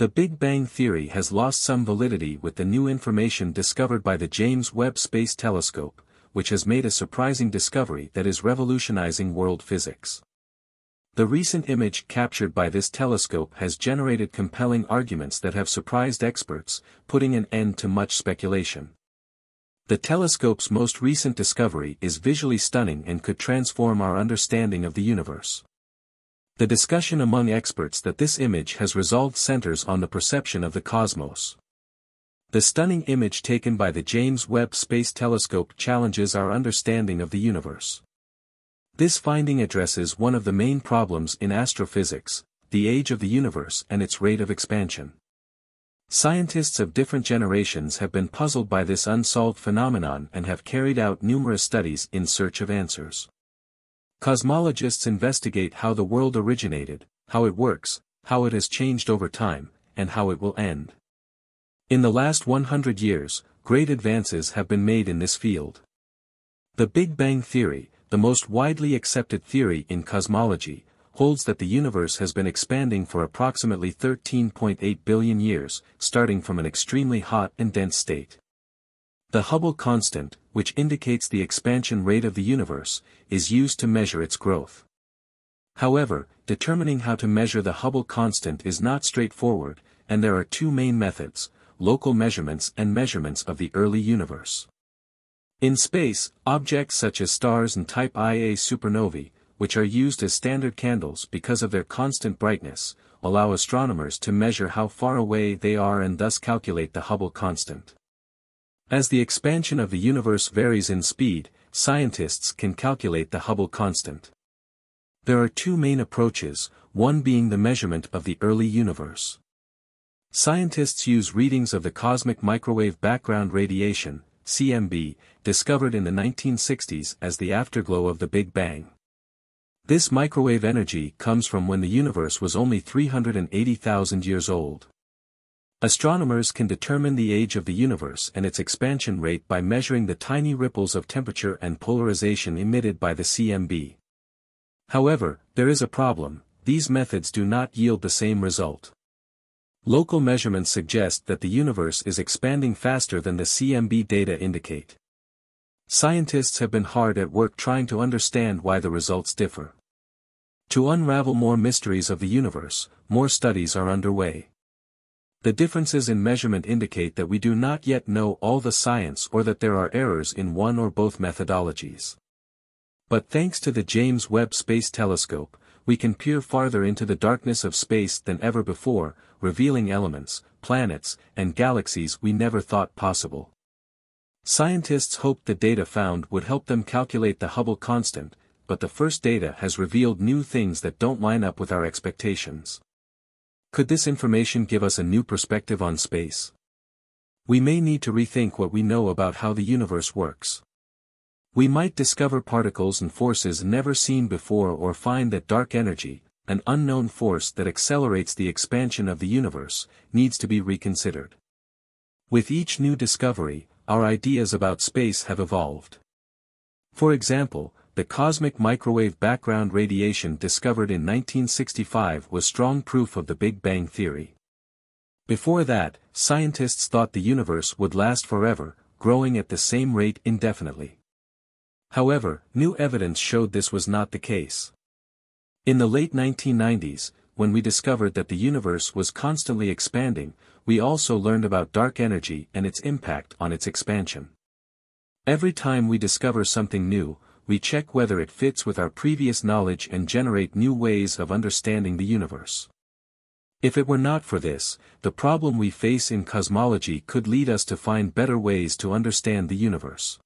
The Big Bang Theory has lost some validity with the new information discovered by the James Webb Space Telescope, which has made a surprising discovery that is revolutionizing world physics. The recent image captured by this telescope has generated compelling arguments that have surprised experts, putting an end to much speculation. The telescope's most recent discovery is visually stunning and could transform our understanding of the universe. The discussion among experts that this image has resolved centers on the perception of the cosmos. The stunning image taken by the James Webb Space Telescope challenges our understanding of the universe. This finding addresses one of the main problems in astrophysics, the age of the universe and its rate of expansion. Scientists of different generations have been puzzled by this unsolved phenomenon and have carried out numerous studies in search of answers. Cosmologists investigate how the world originated, how it works, how it has changed over time, and how it will end. In the last 100 years, great advances have been made in this field. The Big Bang Theory, the most widely accepted theory in cosmology, holds that the universe has been expanding for approximately 13.8 billion years, starting from an extremely hot and dense state. The Hubble constant, which indicates the expansion rate of the universe, is used to measure its growth. However, determining how to measure the Hubble constant is not straightforward, and there are two main methods, local measurements and measurements of the early universe. In space, objects such as stars and type Ia supernovae, which are used as standard candles because of their constant brightness, allow astronomers to measure how far away they are and thus calculate the Hubble constant. As the expansion of the universe varies in speed, scientists can calculate the Hubble constant. There are two main approaches, one being the measurement of the early universe. Scientists use readings of the cosmic microwave background radiation, CMB, discovered in the 1960s as the afterglow of the Big Bang. This microwave energy comes from when the universe was only 380,000 years old. Astronomers can determine the age of the universe and its expansion rate by measuring the tiny ripples of temperature and polarization emitted by the CMB. However, there is a problem, these methods do not yield the same result. Local measurements suggest that the universe is expanding faster than the CMB data indicate. Scientists have been hard at work trying to understand why the results differ. To unravel more mysteries of the universe, more studies are underway. The differences in measurement indicate that we do not yet know all the science or that there are errors in one or both methodologies. But thanks to the James Webb Space Telescope, we can peer farther into the darkness of space than ever before, revealing elements, planets, and galaxies we never thought possible. Scientists hoped the data found would help them calculate the Hubble constant, but the first data has revealed new things that don't line up with our expectations. Could this information give us a new perspective on space? We may need to rethink what we know about how the universe works. We might discover particles and forces never seen before or find that dark energy, an unknown force that accelerates the expansion of the universe, needs to be reconsidered. With each new discovery, our ideas about space have evolved. For example, the cosmic microwave background radiation discovered in 1965 was strong proof of the Big Bang theory. Before that, scientists thought the universe would last forever, growing at the same rate indefinitely. However, new evidence showed this was not the case. In the late 1990s, when we discovered that the universe was constantly expanding, we also learned about dark energy and its impact on its expansion. Every time we discover something new, we check whether it fits with our previous knowledge and generate new ways of understanding the universe. If it were not for this, the problem we face in cosmology could lead us to find better ways to understand the universe.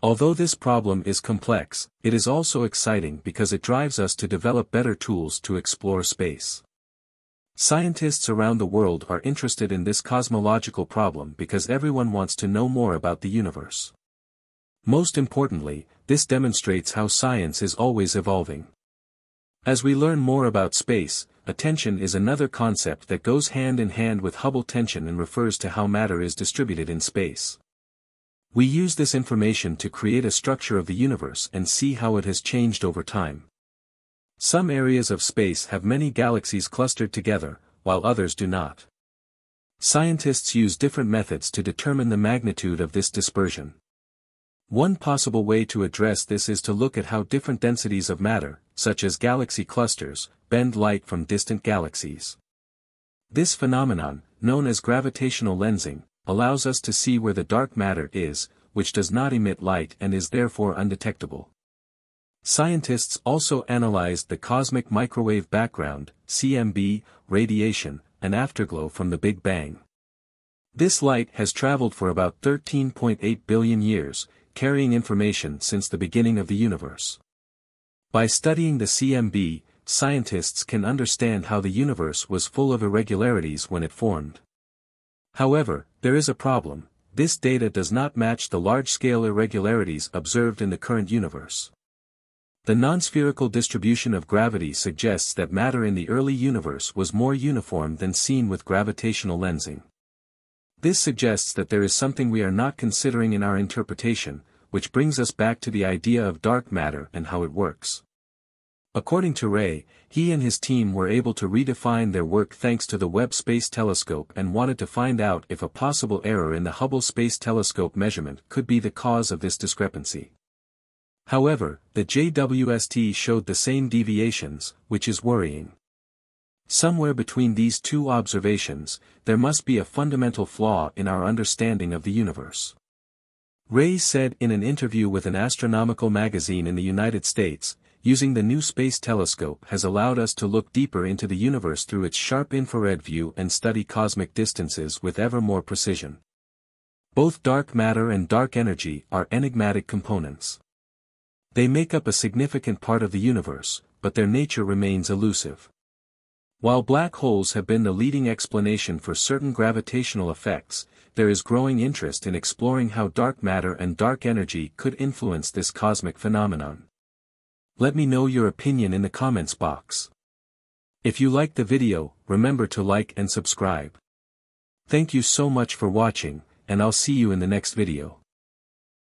Although this problem is complex, it is also exciting because it drives us to develop better tools to explore space. Scientists around the world are interested in this cosmological problem because everyone wants to know more about the universe. Most importantly, this demonstrates how science is always evolving. As we learn more about space, attention is another concept that goes hand in hand with Hubble tension and refers to how matter is distributed in space. We use this information to create a structure of the universe and see how it has changed over time. Some areas of space have many galaxies clustered together, while others do not. Scientists use different methods to determine the magnitude of this dispersion. One possible way to address this is to look at how different densities of matter, such as galaxy clusters, bend light from distant galaxies. This phenomenon, known as gravitational lensing, allows us to see where the dark matter is, which does not emit light and is therefore undetectable. Scientists also analyzed the cosmic microwave background, CMB, radiation, and afterglow from the Big Bang. This light has traveled for about 13.8 billion years, carrying information since the beginning of the universe. By studying the CMB, scientists can understand how the universe was full of irregularities when it formed. However, there is a problem, this data does not match the large-scale irregularities observed in the current universe. The non-spherical distribution of gravity suggests that matter in the early universe was more uniform than seen with gravitational lensing. This suggests that there is something we are not considering in our interpretation, which brings us back to the idea of dark matter and how it works. According to Ray, he and his team were able to redefine their work thanks to the Webb Space Telescope and wanted to find out if a possible error in the Hubble Space Telescope measurement could be the cause of this discrepancy. However, the JWST showed the same deviations, which is worrying. Somewhere between these two observations, there must be a fundamental flaw in our understanding of the universe. Ray said in an interview with an astronomical magazine in the United States, using the new space telescope has allowed us to look deeper into the universe through its sharp infrared view and study cosmic distances with ever more precision. Both dark matter and dark energy are enigmatic components. They make up a significant part of the universe, but their nature remains elusive. While black holes have been the leading explanation for certain gravitational effects, there is growing interest in exploring how dark matter and dark energy could influence this cosmic phenomenon. Let me know your opinion in the comments box. If you liked the video, remember to like and subscribe. Thank you so much for watching, and I'll see you in the next video.